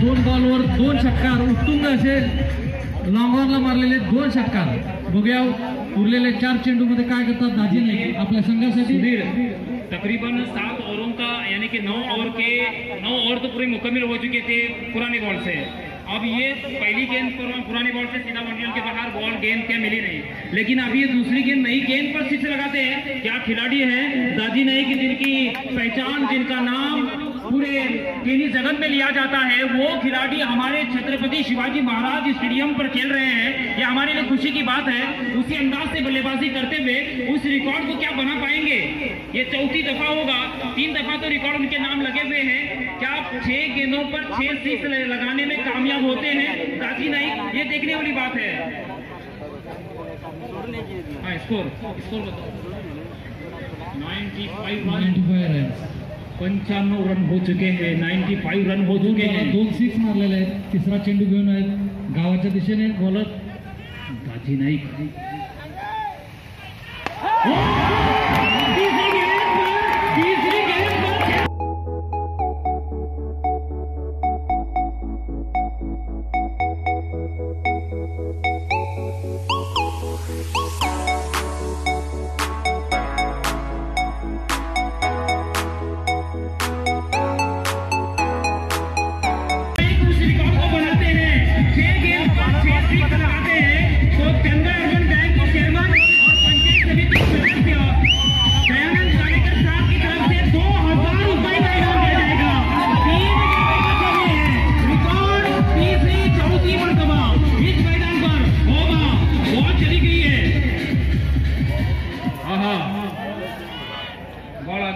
दोन बॉलवर दोन षटकार. उत्तुंग असे लॉंगॉनला मारलेले दोन षटकार. बघूया, उरलेले चार चेंडूमध्ये काय करतात दाजी नाही आपल्या संघासाठी. तकरीबन सात ओवरों का यानी कि नौ ओवर के नौ ओवर तो पूरे मुकम्मल हो चुके थे पुराने बॉल से अब ये पहली गेंद पर पुरानी बॉल से सीधा मंडल के बाहर बॉल गेंद क्या मिली नहीं। लेकिन अब ये दूसरी गेंद नई गेंद पर सिक्स लगाते हैं। क्या खिलाड़ी हैं? दादी नहीं कि जिनकी पहचान, जिनका नाम पूरे टेनिस जगत में लिया जाता है। वो खिलाड़ी हमारे छत्रपति शिवाजी महाराज स्टेडियम पर खेल रहे हैं। ये हमारे लिए खुशी की बात है। उसी अंदाज से बल्लेबाजी करते हुए उस रिकॉर्ड को क्या बना पाएँगे? ये चौथी दफ़ा होगा। तीन दफ़ा तो रिकॉर्ड उनके नाम लगे हुए हैं। क्या छह गेंदों पर छह सिक्स लगाने में कामयाब होते हैं? ताकि नहीं ये देखने वाली बात है। हाँ स्कोर स्कोर बताओ। 95 रन 95 रन पंचानवे रन हो चुके हैं 95 रन हो चुके हैं. दोन सिक्स मारलेले आहेत. तिसरा चेंडू घेऊन आहेत. गावाच्या दिशेने बॉलर दाजी नाईक.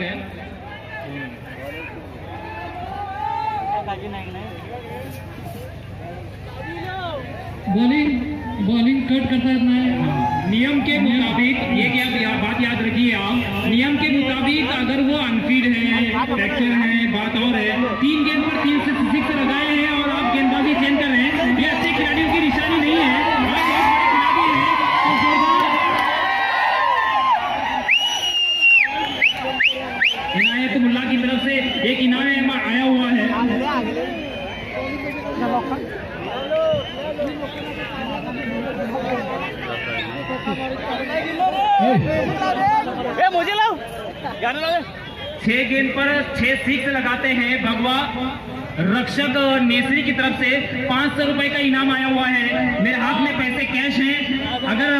आ गया बॉलिंग बॉलिंग कट करता है नियम के मुताबिक ये क्या या, बात याद रखिए आप। नियम के मुताबिक अगर वो अनफीड है फ्रैक्चर है बात और है तीन गेंद पर तीन से सिक्स लगाए हैं और आप गेंदबाजी चेंज कर रहे हैं। ये अच्छे खिलाड़ियों की निशानी नहीं है आप बहुत बड़े खिलाड़ी हैं तो जोरदार इनायत मुल्ला की तरफ़ से एक इनाम आया हुआ है मुझे लाओ। गाना छह गेंद पर छह सिक्स लगाते हैं भगवा। रक्षक नेसरी की तरफ़ से पाँच सौ रुपए का इनाम आया हुआ है। मेरे हाथ में पैसे कैश हैं। अगर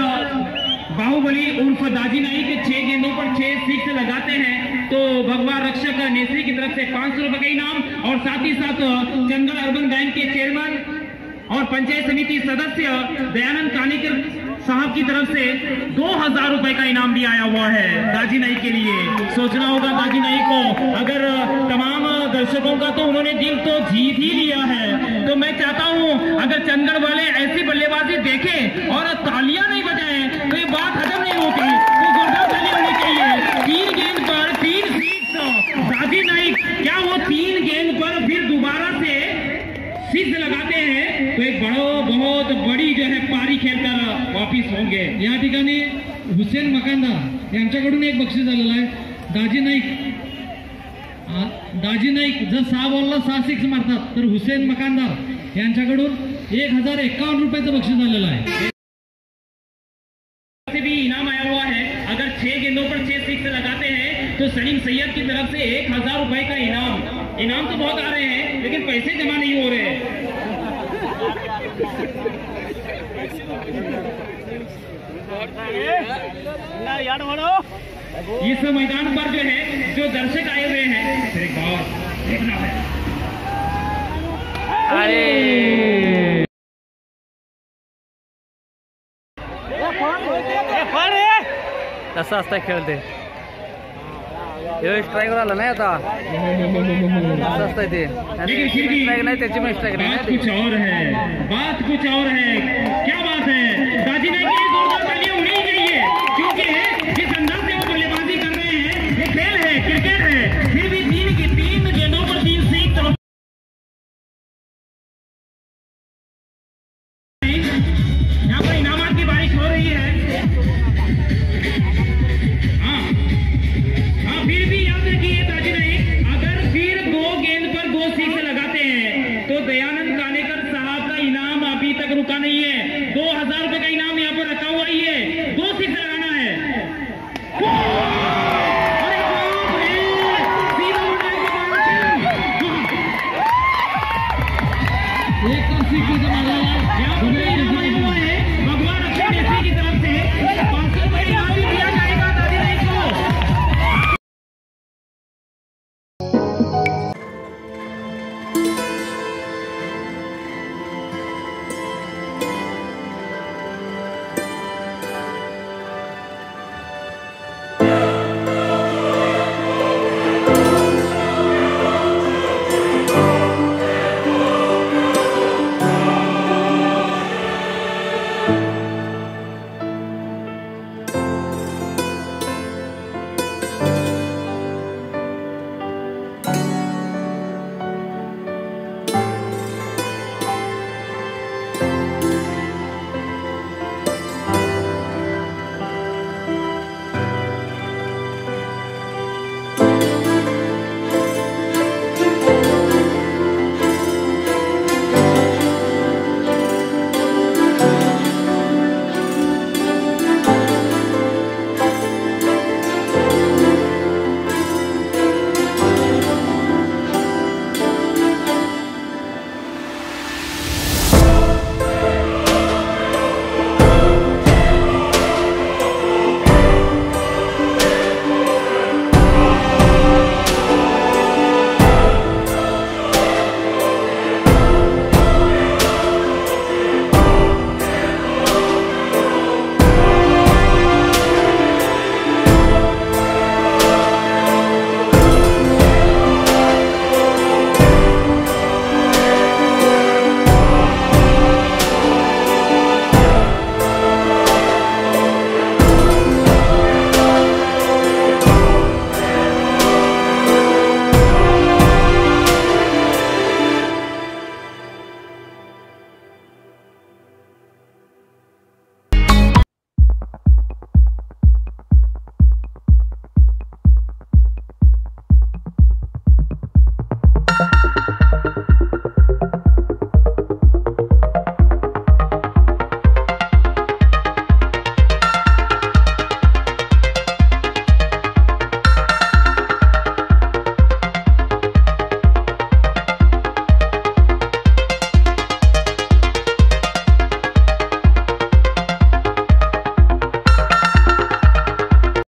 बाहुबली उर्फ़ दाजी नाई के छह गेंदों पर छह सिक्स लगाते हैं तो भगवा रक्षक नेसरी की तरफ़ से पाँच सौ रुपए का इनाम और साथ ही साथ चंदन अर्बन बैंक के चेयरमैन और पंचायत समिति सदस्य दयानंद कानेकर साहब की तरफ़ से दो हज़ार रुपए का इनाम भी आया हुआ है दाजी नाई के लिए। सोचना होगा दाजी नाई को, अगर तमाम दर्शकों का तो उन्होंने दिल तो जीत ही लिया है। तो मैं चाहता हूँ, अगर चंदगढ़ वाले ऐसी बल्लेबाजी देखें और तालियाँ नहीं बजाएँ तो ये बात हजम नहीं होती तो जोरदार ताली होनी चाहिए तीन गेंद पर तीन सिक्स दादी नाइक क्या वो तीन गेंद पर फिर दोबारा से सिद्ध लगाते हैं तो एक बड़ो बहुत बड़ी जो है पारी या ठिकाणी हुसेन यांच्याकडून एक बक्षीस झालेलं आहे. दाजी नाईक. दाजी नाईक जर सहा बॉलला सहा सिक्स मारतात तर हुसेन यांच्याकडून एक हज़ार एकावन्न रुपयाचं बक्षीस झालेलं आहे. भी इनाम आया हुआ है अगर छह गेंदों पर छह सिक्स लगाते हैं तो सलीम सैयद की तरफ़ से एक हज़ार रुपए का इनाम. इनाम तो बहुत आ रहे हैं लेकिन पैसे जमा नहीं हो रहे बोलो इस मैदान पर जो है जो दर्शक आए हुए हैं फिर एक बार देखना है। अरे। कसं असतं खेळते स्ट्राईक आला नाही आता। असं असतंय ते स्ट्राईक नाही त्याची पण स्ट्राईक बात कुछ और है बात कुछ और है। क्या है